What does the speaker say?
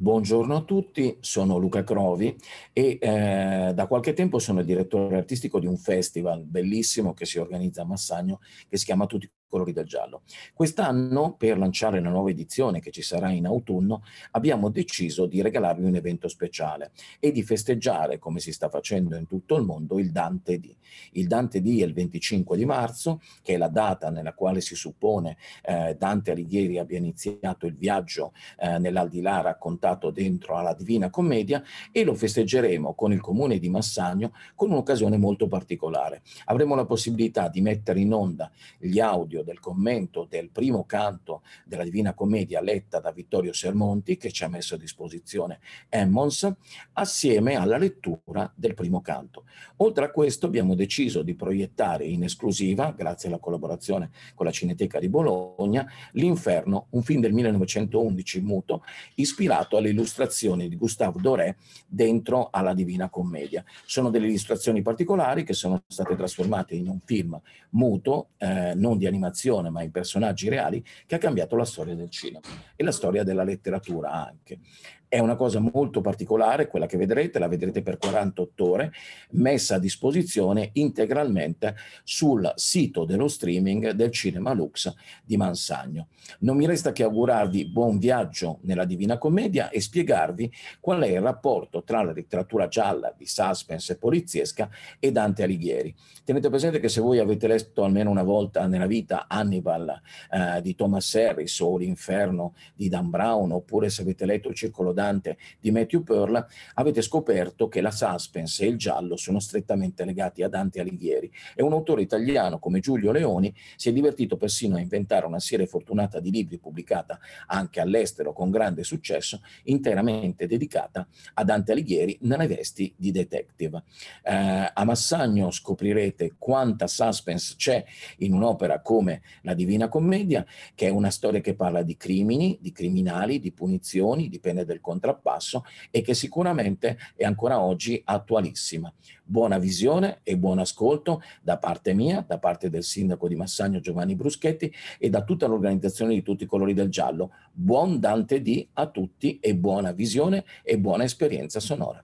Buongiorno a tutti, sono Luca Crovi e eh, da qualche tempo sono direttore artistico di un festival bellissimo che si organizza a Massagno che si chiama Tutti colori del giallo. Quest'anno, per lanciare la nuova edizione che ci sarà in autunno, abbiamo deciso di regalarvi un evento speciale e di festeggiare, come si sta facendo in tutto il mondo, il Dante D. Il Dante D è il 25 di marzo, che è la data nella quale si suppone eh, Dante Alighieri abbia iniziato il viaggio eh, nell'aldilà raccontato dentro alla Divina Commedia e lo festeggeremo con il comune di Massagno con un'occasione molto particolare. Avremo la possibilità di mettere in onda gli audio audio del commento del primo canto della Divina Commedia letta da Vittorio Sermonti, che ci ha messo a disposizione Emmons, assieme alla lettura del primo canto. Oltre a questo abbiamo deciso di proiettare in esclusiva, grazie alla collaborazione con la Cineteca di Bologna, L'Inferno, un film del 1911 muto, ispirato alle illustrazioni di Gustave Doré dentro alla Divina Commedia. Sono delle illustrazioni particolari che sono state trasformate in un film muto, eh, non di animazione, animazione, ma in personaggi reali, che ha cambiato la storia del cinema e la storia della letteratura anche. È una cosa molto particolare, quella che vedrete, la vedrete per 48 ore, messa a disposizione integralmente sul sito dello streaming del Cinema Lux di Mansagno. Non mi resta che augurarvi buon viaggio nella Divina Commedia e spiegarvi qual è il rapporto tra la letteratura gialla di suspense e poliziesca e Dante Alighieri. Tenete presente che se voi avete letto almeno una volta nella vita Hannibal eh, di Thomas Harris o L'Inferno di Dan Brown, oppure se avete letto Il Circolo Dante di Matthew Pearl, avete scoperto che la suspense e il giallo sono strettamente legati a Dante Alighieri. E un autore italiano come Giulio Leoni si è divertito persino a inventare una serie fortunata di libri pubblicata anche all'estero con grande successo, interamente dedicata a Dante Alighieri nelle vesti di detective. Eh, a Massagno scoprirete quanta suspense c'è in un'opera come la Divina Commedia, che è una storia che parla di crimini, di criminali, di punizioni, di pene del contrappasso e che sicuramente è ancora oggi attualissima. Buona visione e buon ascolto da parte mia, da parte del sindaco di Massagno Giovanni Bruschetti e da tutta l'organizzazione di tutti i colori del giallo. Buon Dante D a tutti e buona visione e buona esperienza sonora.